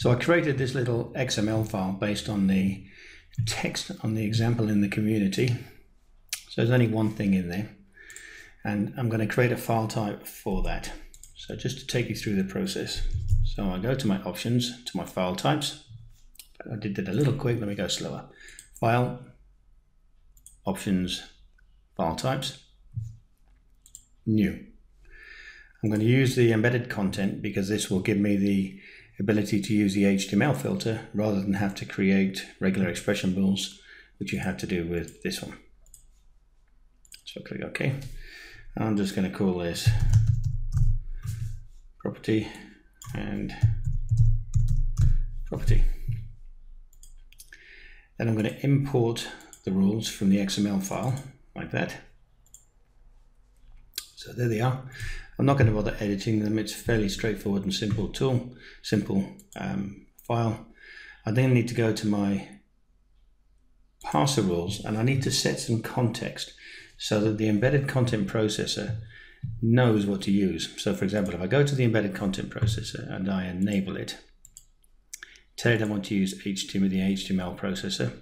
So I created this little XML file based on the text on the example in the community. So there's only one thing in there. And I'm going to create a file type for that. So just to take you through the process. So I go to my options, to my file types. I did that a little quick, let me go slower. File, options, file types, new. I'm going to use the embedded content because this will give me the ability to use the HTML filter rather than have to create regular expression bools, which you have to do with this one. So click OK. I'm just going to call this property and property. Then I'm going to import the rules from the XML file like that. So there they are. I'm not going to bother editing them. It's a fairly straightforward and simple tool, simple um, file. I then need to go to my parser rules and I need to set some context so that the embedded content processor knows what to use. So for example, if I go to the embedded content processor and I enable it, tell it I want to use HTML, the HTML processor.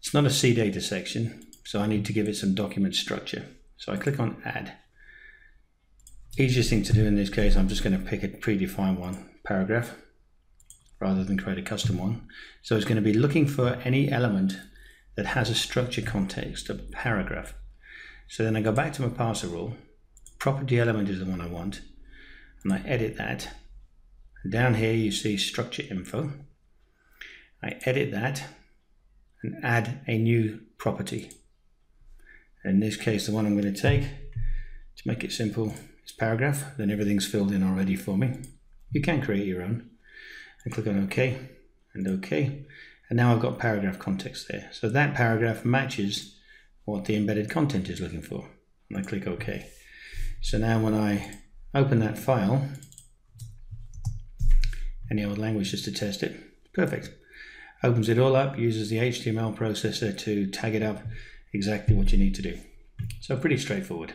It's not a CDATA section, so I need to give it some document structure. So I click on add Easiest thing to do in this case, I'm just going to pick a predefined one, paragraph, rather than create a custom one. So it's going to be looking for any element that has a structure context, a paragraph. So then I go back to my parser rule, property element is the one I want, and I edit that. Down here you see structure info. I edit that and add a new property. In this case, the one I'm going to take, to make it simple, this paragraph, then everything's filled in already for me. You can create your own. And click on OK and OK. And now I've got paragraph context there. So that paragraph matches what the embedded content is looking for. And I click OK. So now when I open that file, any old language just to test it, perfect. Opens it all up, uses the HTML processor to tag it up exactly what you need to do. So pretty straightforward.